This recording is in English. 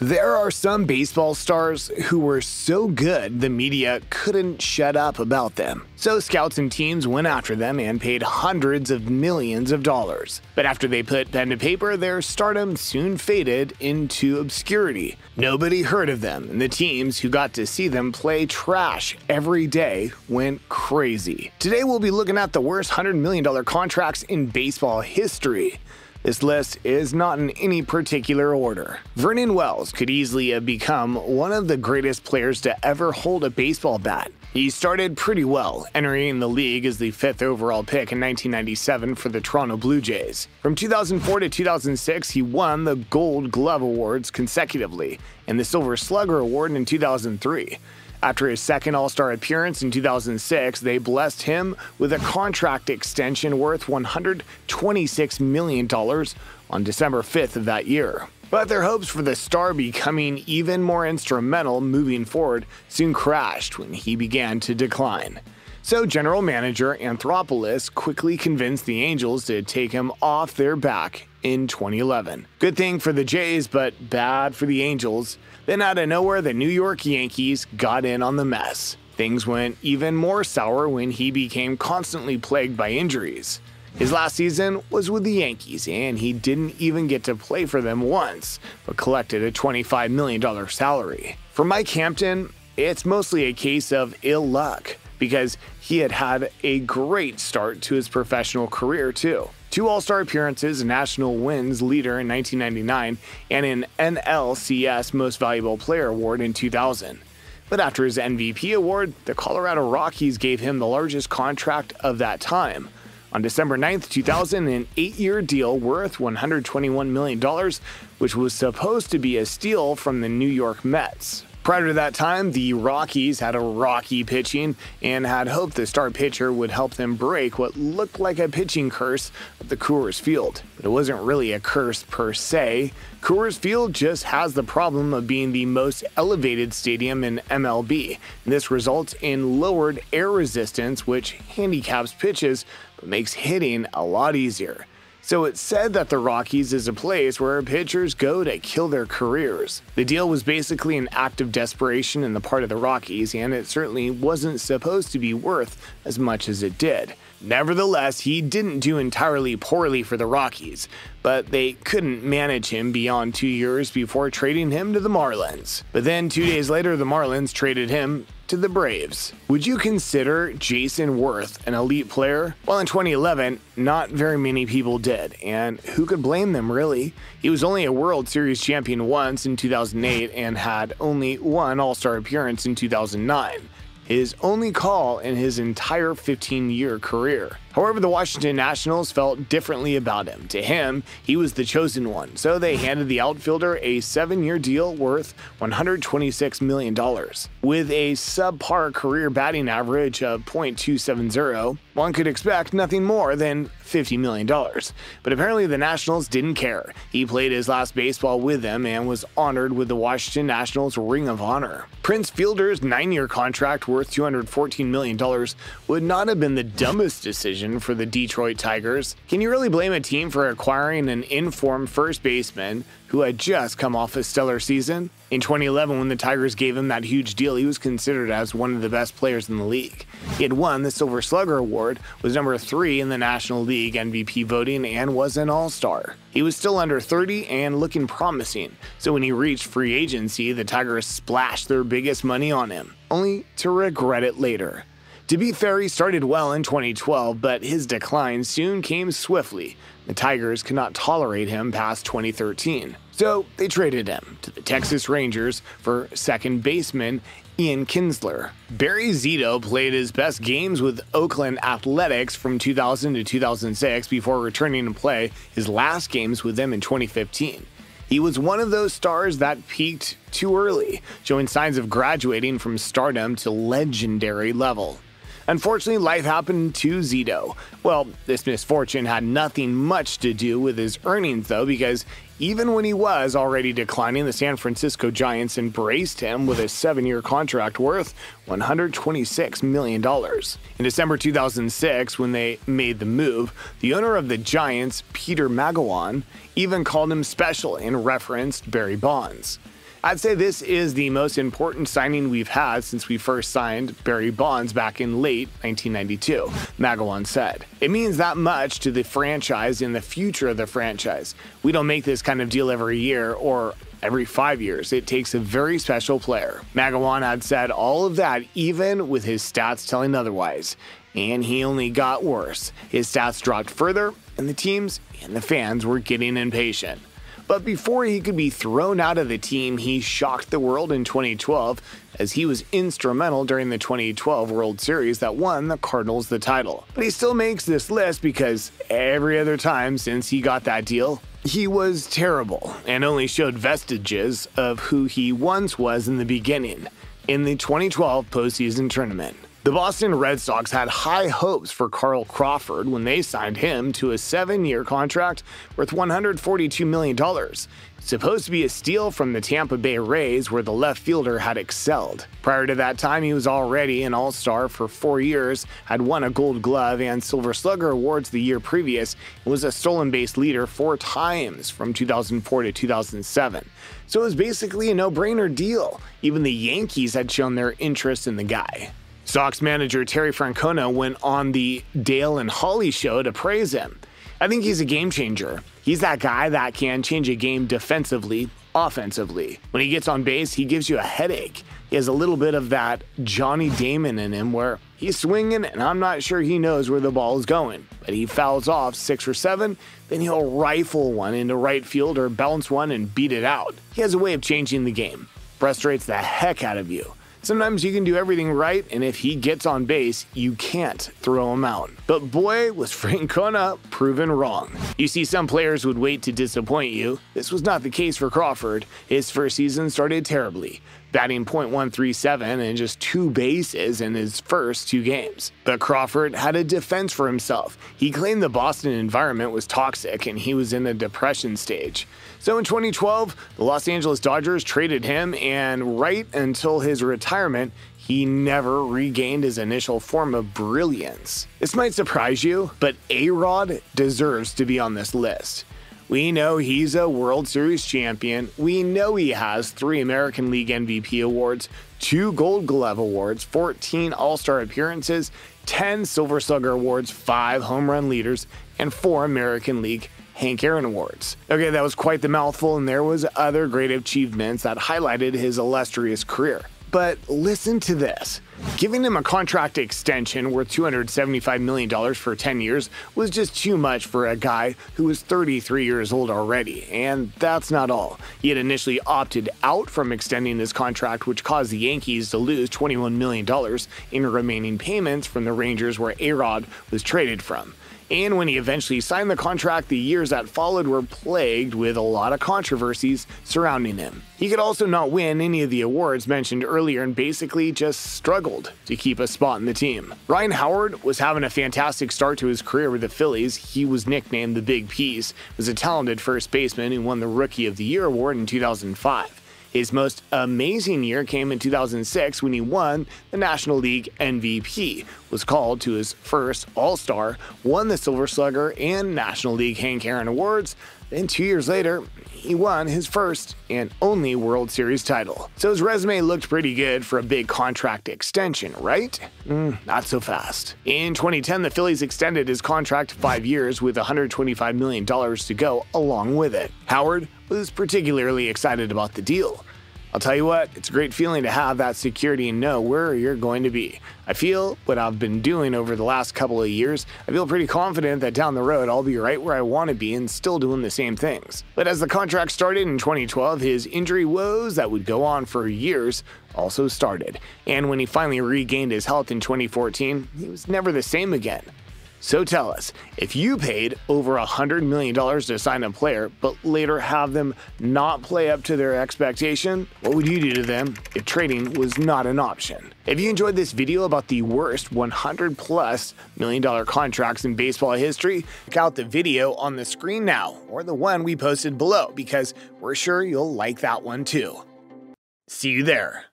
There are some baseball stars who were so good the media couldn't shut up about them. So scouts and teams went after them and paid hundreds of millions of dollars. But after they put pen to paper, their stardom soon faded into obscurity. Nobody heard of them, and the teams who got to see them play trash every day went crazy. Today we'll be looking at the worst $100 million contracts in baseball history. This list is not in any particular order. Vernon Wells could easily have become one of the greatest players to ever hold a baseball bat. He started pretty well, entering the league as the fifth overall pick in 1997 for the Toronto Blue Jays. From 2004 to 2006, he won the Gold Glove Awards consecutively and the Silver Slugger Award in 2003. After his second All Star appearance in 2006, they blessed him with a contract extension worth $126 million on December 5th of that year. But their hopes for the star becoming even more instrumental moving forward soon crashed when he began to decline. So, general manager Anthopoulos quickly convinced the Angels to take him off their back in 2011. Good thing for the Jays, but bad for the Angels. Then, out of nowhere, the New York Yankees got in on the mess. Things went even more sour when he became constantly plagued by injuries. His last season was with the Yankees, and he didn't even get to play for them once, but collected a $25 million salary. For Mike Hampton, it's mostly a case of ill luck because he had had a great start to his professional career, too. Two All Star appearances, a national wins leader in 1999, and an NLCS Most Valuable Player award in 2000. But after his MVP award, the Colorado Rockies gave him the largest contract of that time on December 9th, 2000, an eight year deal worth $121 million, which was supposed to be a steal from the New York Mets. Prior to that time, the Rockies had a rocky pitching and had hoped the star pitcher would help them break what looked like a pitching curse of the Coors Field. But it wasn't really a curse per se. Coors Field just has the problem of being the most elevated stadium in MLB. This results in lowered air resistance, which handicaps pitches but makes hitting a lot easier. So it's said that the Rockies is a place where pitchers go to kill their careers. The deal was basically an act of desperation in the part of the Rockies, and it certainly wasn't supposed to be worth as much as it did. Nevertheless, he didn't do entirely poorly for the Rockies, but they couldn't manage him beyond two years before trading him to the Marlins. But then, two days later, the Marlins traded him to the Braves. Would you consider Jason Werth an elite player? Well, in 2011, not very many people did, and who could blame them really? He was only a World Series champion once in 2008 and had only one All Star appearance in 2009 his only call in his entire 15 year career. However, the Washington Nationals felt differently about him. To him, he was the chosen one, so they handed the outfielder a seven year deal worth $126 million. With a subpar career batting average of .270, one could expect nothing more than $50 million. But apparently, the Nationals didn't care. He played his last baseball with them and was honored with the Washington Nationals Ring of Honor. Prince Fielder's nine year contract worth $214 million would not have been the dumbest decision decision for the Detroit Tigers. Can you really blame a team for acquiring an informed first baseman who had just come off a stellar season. In 2011, when the Tigers gave him that huge deal, he was considered as one of the best players in the league. He had won the Silver Slugger Award, was number three in the National League MVP voting, and was an All Star. He was still under 30 and looking promising, so when he reached free agency, the Tigers splashed their biggest money on him, only to regret it later. To be fair, started well in 2012, but his decline soon came swiftly. The Tigers could not tolerate him past 2013. So they traded him to the Texas Rangers for second baseman Ian Kinsler. Barry Zito played his best games with Oakland Athletics from 2000 to 2006 before returning to play his last games with them in 2015. He was one of those stars that peaked too early, showing signs of graduating from stardom to legendary level. Unfortunately, life happened to Zito. Well, this misfortune had nothing much to do with his earnings, though, because even when he was already declining, the San Francisco Giants embraced him with a seven year contract worth $126 million. In December 2006, when they made the move, the owner of the Giants, Peter Magowan, even called him special and referenced Barry Bonds. I'd say this is the most important signing we've had since we first signed Barry Bonds back in late 1992, Magowan said. It means that much to the franchise and the future of the franchise. We don't make this kind of deal every year or every five years. It takes a very special player. Magowan had said all of that even with his stats telling otherwise. And he only got worse. His stats dropped further, and the teams and the fans were getting impatient. But before he could be thrown out of the team, he shocked the world in 2012 as he was instrumental during the 2012 World Series that won the Cardinals the title. But he still makes this list because every other time since he got that deal, he was terrible and only showed vestiges of who he once was in the beginning in the 2012 postseason tournament. The Boston Red Sox had high hopes for Carl Crawford when they signed him to a seven year contract worth $142 million. Supposed to be a steal from the Tampa Bay Rays, where the left fielder had excelled. Prior to that time, he was already an All Star for four years, had won a Gold Glove and Silver Slugger awards the year previous, and was a stolen base leader four times from 2004 to 2007. So it was basically a no brainer deal. Even the Yankees had shown their interest in the guy. Sox manager Terry Francona went on the Dale and Holly show to praise him. I think he's a game changer. He's that guy that can change a game defensively, offensively. When he gets on base, he gives you a headache. He has a little bit of that Johnny Damon in him where he's swinging and I'm not sure he knows where the ball is going. But he fouls off six or seven, then he'll rifle one into right field or bounce one and beat it out. He has a way of changing the game. Frustrates the heck out of you. Sometimes you can do everything right, and if he gets on base, you can't throw him out. But boy, was Francona proven wrong. You see, some players would wait to disappoint you. This was not the case for Crawford. His first season started terribly, batting .137 and just two bases in his first two games. But Crawford had a defense for himself. He claimed the Boston environment was toxic and he was in a depression stage. So in 2012, the Los Angeles Dodgers traded him, and right until his retirement, he never regained his initial form of brilliance. This might surprise you, but A Rod deserves to be on this list. We know he's a World Series champion. We know he has three American League MVP awards, two Gold Glove awards, 14 All Star appearances, 10 Silver Slugger awards, five home run leaders, and four American League Hank Aaron Awards. Okay, that was quite the mouthful, and there was other great achievements that highlighted his illustrious career. But listen to this. Giving him a contract extension worth $275 million for 10 years was just too much for a guy who was 33 years old already. And that's not all. He had initially opted out from extending his contract, which caused the Yankees to lose $21 million in remaining payments from the Rangers where A-Rod was traded from. And when he eventually signed the contract, the years that followed were plagued with a lot of controversies surrounding him. He could also not win any of the awards mentioned earlier and basically just struggled to keep a spot in the team. Ryan Howard was having a fantastic start to his career with the Phillies. He was nicknamed the Big Piece, was a talented first baseman who won the Rookie of the Year award in 2005. His most amazing year came in 2006 when he won the National League MVP, was called to his first All Star, won the Silver Slugger and National League Hank Aaron Awards. Then, two years later, he won his first and only World Series title. So his resume looked pretty good for a big contract extension, right? Mm, not so fast. In 2010, the Phillies extended his contract five years with $125 million to go along with it. Howard was particularly excited about the deal. I'll tell you what, it's a great feeling to have that security and know where you're going to be. I feel what I've been doing over the last couple of years, I feel pretty confident that down the road I'll be right where I want to be and still doing the same things. But as the contract started in 2012, his injury woes that would go on for years also started. And when he finally regained his health in 2014, he was never the same again. So tell us, if you paid over $100 million to sign a player, but later have them not play up to their expectation, what would you do to them if trading was not an option? If you enjoyed this video about the worst 100 plus million dollar contracts in baseball history, check out the video on the screen now or the one we posted below because we're sure you'll like that one too. See you there.